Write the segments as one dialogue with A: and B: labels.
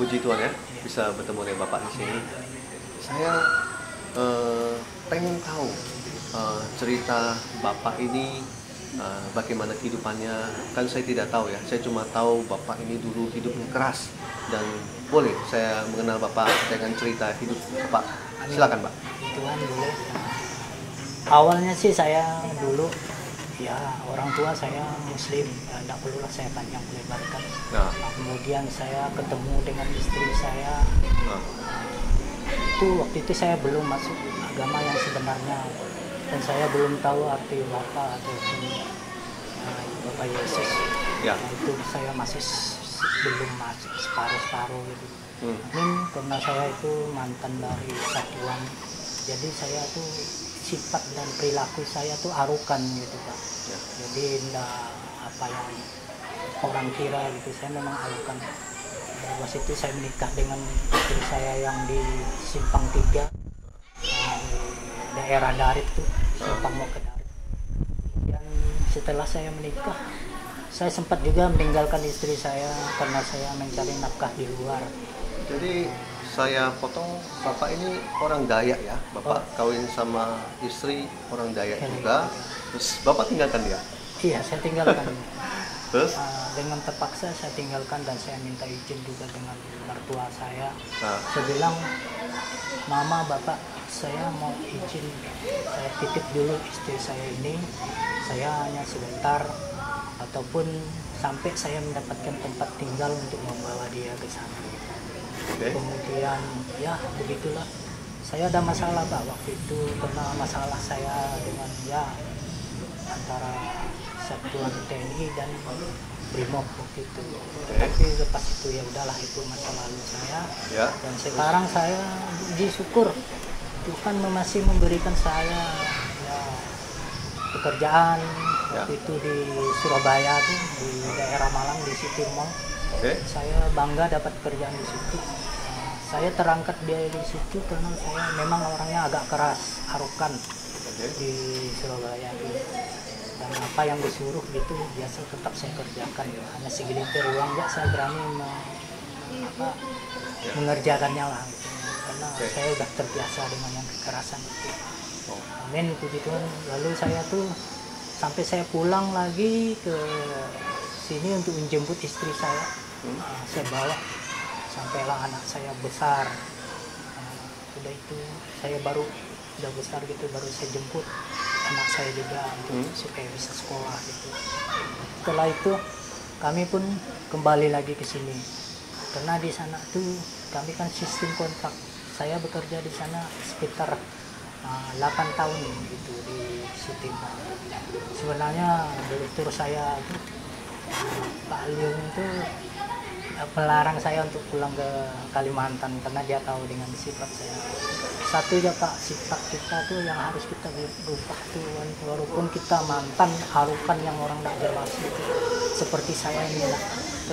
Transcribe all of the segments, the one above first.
A: puji Tuhan ya bisa bertemu dengan Bapak di sini. Saya eh, pengen tahu eh, cerita Bapak ini eh, bagaimana kehidupannya. Kan saya tidak tahu ya. Saya cuma tahu Bapak ini dulu hidupnya keras dan boleh saya mengenal Bapak dengan cerita hidup Bapak. Silakan, Pak.
B: Tuhan dulu. Awalnya sih saya dulu ya orang tua saya muslim ya tidak perlulah saya panjang lebarkan
A: Nah,
B: Nah, kemudian saya ketemu dengan istri saya.
A: Nah,
B: itu waktu itu saya belum masuk agama yang sebenarnya. Dan saya belum tahu arti Bapa ataupun uh, Bapak Yesus.
A: Ya.
B: nah, itu saya masih belum masuk separuh-separuh gitu.
A: Hmm.
B: mungkin karena saya itu mantan dari satuan jadi saya tuh sifat dan perilaku saya tuh arukan gitu pak.
A: Ya.
B: jadi enggak apa yang orang kira gitu saya memang arukan pas itu saya menikah dengan istri saya yang di Simpang Tiga di daerah Darit tuh Simpang mau ke Darit. Dan setelah saya menikah saya sempat juga meninggalkan istri saya karena saya mencari nafkah di luar.
A: Jadi saya potong Bapak ini orang Dayak ya. Bapak kawin sama istri orang Dayak
B: Iya.
A: juga. Terus Bapak tinggalkan dia.
B: iya saya tinggalkan.
A: Terus?
B: Ah, dengan terpaksa saya tinggalkan dan saya minta izin juga dengan mertua saya.
A: Nah,
B: saya bilang mama bapak saya mau izin. Saya titip dulu istri saya ini. Saya hanya sebentar. Ataupun sampai saya mendapatkan tempat tinggal untuk membawa dia ke sana
A: oke.
B: kemudian ya begitulah saya ada masalah pak waktu itu karena masalah saya dengan ya antara satuan TNI dan Brimob waktu itu tapi lepas itu ya udahlah itu masa lalu saya
A: Ya.
B: dan sekarang saya puji syukur Tuhan masih memberikan saya ya, pekerjaan
A: Ya.
B: waktu itu di Surabaya tuh di daerah Malang di City Mall
A: Oke.
B: saya bangga dapat kerjaan di situ. Saya terangkat dia di situ karena saya memang orangnya agak keras, arukan
A: Oke.
B: di Surabaya itu. Dan apa yang disuruh gitu biasa tetap saya kerjakan. Hanya segelintir uang ya saya berani me- apa,
A: Ya.
B: mengerjakannya lah. Gitu. Karena
A: Oke.
B: saya udah terbiasa dengan yang kekerasan itu.
A: Oh,
B: Amin puji Tuhan. Lalu saya tuh sampai saya pulang lagi ke sini untuk menjemput istri saya.
A: Hmm.
B: Nah, saya bawa sampailah anak saya besar. Nah, udah itu saya baru udah besar gitu baru saya jemput anak saya juga untuk
A: Hmm.
B: supaya bisa sekolah gitu. Setelah itu kami pun kembali lagi ke sini. Karena di sana tuh kami kan sistem kontrak. Saya bekerja di sana sekitar uh, 8 tahun gitu di sistem. Sebenarnya direktur saya itu uh, Pak Liung itu uh, melarang saya untuk pulang ke Kalimantan karena dia tahu dengan sifat saya. Satu ya Pak, sifat kita tuh yang harus kita berubah tuh walaupun kita mantan harukan yang orang tidak jelas gitu. Seperti saya ini lah.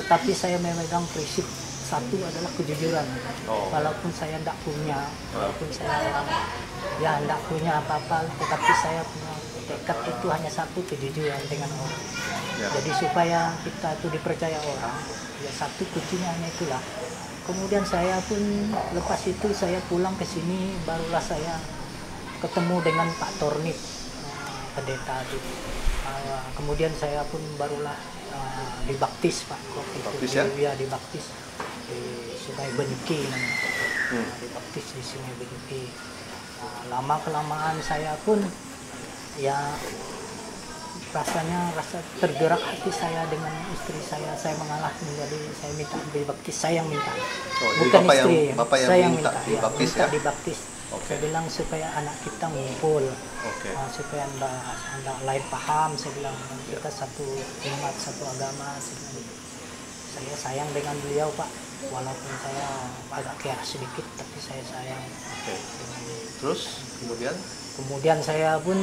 B: Tetapi saya memegang prinsip satu adalah kejujuran.
A: Oh.
B: Walaupun saya tidak punya, walaupun saya orang ya tidak punya apa-apa, tetapi saya punya tekad itu hanya satu kejujuran dengan orang.
A: Ya.
B: Jadi supaya kita itu dipercaya orang, ya satu kuncinya hanya itulah. Kemudian saya pun lepas itu saya pulang ke sini, barulah saya ketemu dengan Pak Tornip, eh, pendeta itu. Eh, kemudian saya pun barulah eh, dibaptis Pak waktu itu.
A: Dibaptis ya?
B: Iya dibaptis di Sungai Beniki namanya.
A: Hmm.
B: Dibaptis di Sungai Beniki. Lama kelamaan saya pun ya rasanya rasa tergerak hati saya dengan istri saya. Saya mengalah menjadi saya minta dibaptis saya yang minta.
A: Oh, jadi Bapak yang- Bapak yang
B: saya
A: minta dibaptis
B: minta
A: ya?
B: dibaptis
A: Oke.
B: saya bilang supaya anak kita ngumpul.
A: Oke.
B: uh, supaya anda anda lain paham saya bilang. Kita satu umat satu agama saya bilang. saya sayang dengan beliau pak. Walaupun saya agak keras sedikit tapi saya sayang. Dengan
A: Terus kemudian?
B: Kemudian saya pun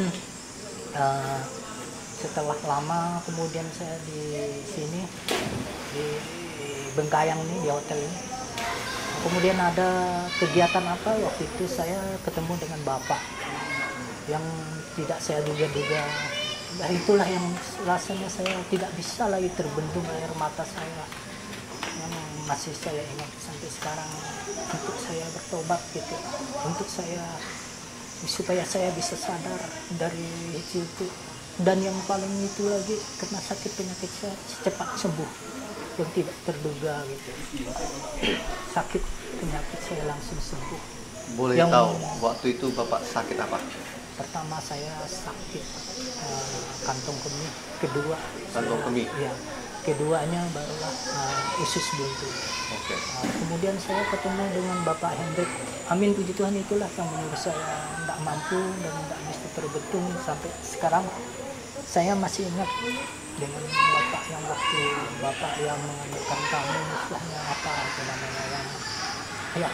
B: setelah lama kemudian saya di sini di Bengkayang nih di hotel ini. Kemudian ada kegiatan apa? Waktu itu saya ketemu dengan bapak yang tidak saya duga-duga. Dari itulah yang rasanya saya tidak bisa lagi terbendung air mata saya. Yang masih saya ingat sampai sekarang untuk saya bertobat gitu. Untuk saya supaya saya bisa sadar dari itu. Dan yang paling itu lagi karena sakit penyakit saya cepat sembuh. Yang tidak terduga gitu. Sakit penyakit saya langsung sembuh.
A: Boleh
B: Yang-
A: tahu waktu itu Bapak sakit apa?
B: pertama saya sakit eh, kantong kemih kedua
A: Kantong kemih.
B: ya keduanya barulah eh, usus buntu
A: Oke.
B: Nah, kemudian saya ketemu dengan Bapak Hendrik. Amin puji Tuhan itulah yang menyuruh saya tidak mampu dan tidak bisa terbetung sampai sekarang. Saya masih ingat dengan Bapak yang waktu Bapak yang mengajarkan kami istilahnya apa itu namanya yang ya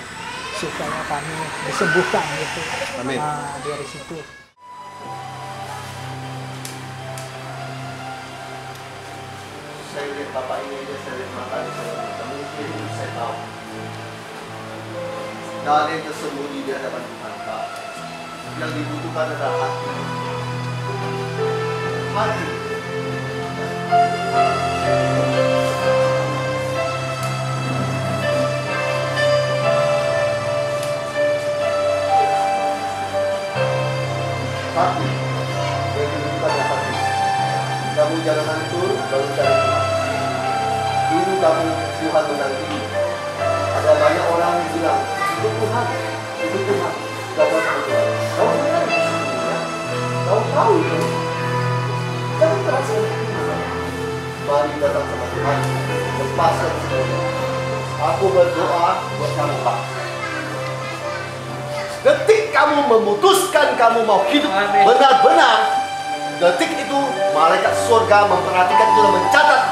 B: supaya kami disembuhkan gitu.
A: Amin.
B: Nah, dari situ.
A: Saya lihat Bapak ini aja, saya lihat mata saya mungkin saya tahu. Yang tersembunyi di hadapan Tuhan, Pak. Yang dibutuhkan adalah. Hati. Hati. Aku berdoa buat kamu, Pak. Detik kamu memutuskan kamu mau hidup benar-benar Detik itu malaikat surga memperhatikan itu dan mencatat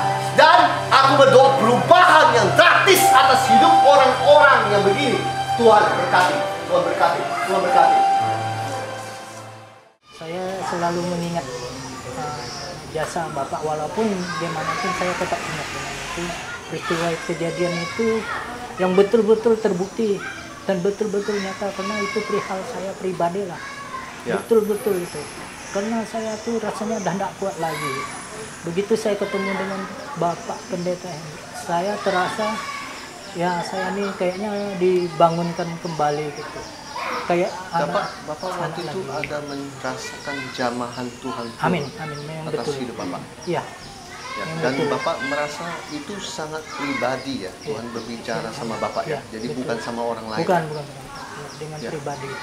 A: dan aku berdoa perubahan yang drastis atas hidup orang-orang yang begini. Tuhan berkati, Tuhan berkati, Tuhan berkati.
B: Saya selalu mengingat uh, jasa Bapak walaupun di mana pun saya tetap ingat dengan itu peristiwa kejadian itu yang betul-betul terbukti dan betul-betul nyata karena itu perihal saya pribadi lah
A: Ya.
B: betul-betul itu karena saya tuh rasanya udah tidak kuat lagi begitu saya ketemu dengan Bapak Pendeta saya terasa ya saya ini kayaknya dibangunkan kembali gitu kayak
A: Bapak,
B: anak-
A: Bapak
B: anak
A: waktu itu
B: lagi.
A: ada merasakan jamahan Tuhan turun
B: Amin, amin, memang
A: atas
B: betul.
A: hidup Bapak.
B: Iya,
A: Ya,
B: Memang
A: dan. Bapak merasa itu sangat pribadi ya Tuhan
B: Iya.
A: berbicara
B: Iya.
A: sama Bapak ya.
B: Iya,
A: Jadi
B: betul.
A: bukan sama orang lain.
B: bukan, bukan, bukan. dengan
A: Ya.
B: pribadi. Nah,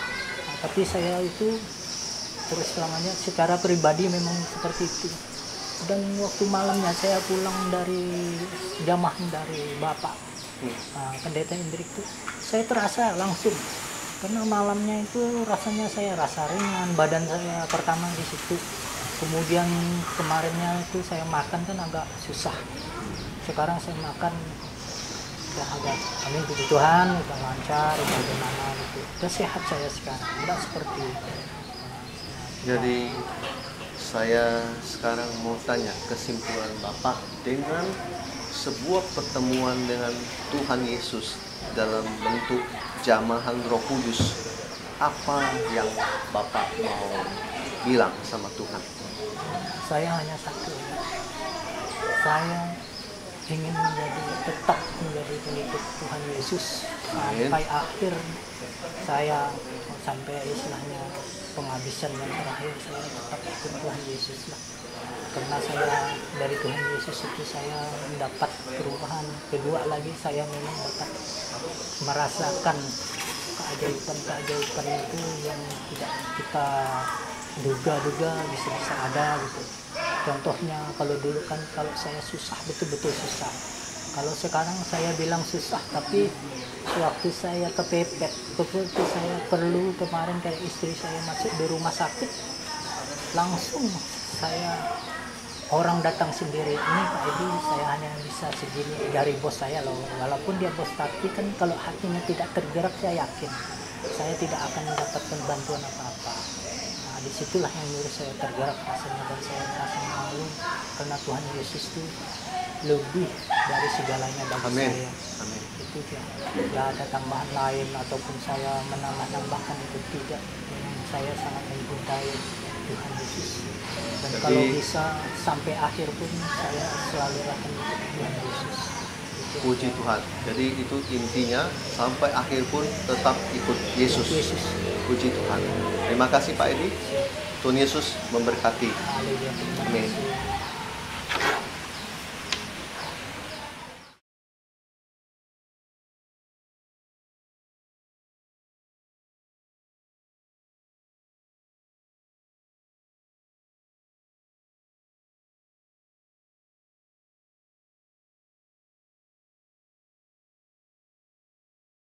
B: tapi saya itu terus selamanya secara pribadi memang seperti itu. Dan waktu malamnya saya pulang dari jamaah dari Bapak
A: Hmm.
B: Nah, pendeta Hendrik itu saya terasa langsung karena malamnya itu rasanya saya rasa ringan badan saya pertama di situ kemudian kemarinnya itu saya makan kan agak susah. Sekarang saya makan udah agak amin puji Tuhan udah lancar udah gimana gitu. Udah sehat saya sekarang udah seperti
A: Jadi saya sekarang mau tanya kesimpulan Bapak dengan sebuah pertemuan dengan Tuhan Yesus dalam bentuk jamahan Roh Kudus. Apa yang Bapak mau bilang sama Tuhan?
B: saya hanya satu saya ingin menjadi tetap menjadi pengikut Tuhan Yesus
A: Amin.
B: sampai akhir saya sampai istilahnya penghabisan yang terakhir saya tetap ikut Tuhan Yesus lah karena saya dari Tuhan Yesus itu saya mendapat perubahan kedua lagi saya memang dapat merasakan keajaiban-keajaiban itu yang tidak kita duga-duga bisa-bisa ada gitu. Contohnya kalau dulu kan kalau saya susah betul-betul susah. Kalau sekarang saya bilang susah tapi waktu saya kepepet, waktu saya perlu kemarin kayak istri saya masuk di rumah sakit, langsung saya orang datang sendiri ini Pak Edi saya hanya bisa segini dari bos saya loh walaupun dia bos tapi kan kalau hatinya tidak tergerak saya yakin saya tidak akan mendapatkan bantuan apa-apa di situlah yang nyuruh saya tergerak rasanya dan saya merasa malu karena Tuhan Yesus itu lebih dari segalanya bagi
A: Amin.
B: saya
A: Amin.
B: itu dia tidak ada tambahan lain ataupun saya menambah-nambahkan itu tidak Memang saya sangat mencintai Tuhan Yesus dan
A: Jadi-
B: kalau bisa sampai akhir pun saya selalu akan ikut Tuhan Yesus
A: Puji Tuhan. Jadi itu intinya sampai akhir pun tetap ikut Yesus.
B: Yesus.
A: Puji Tuhan. Terima kasih Pak Edi. Tuhan Yesus memberkati. Amin.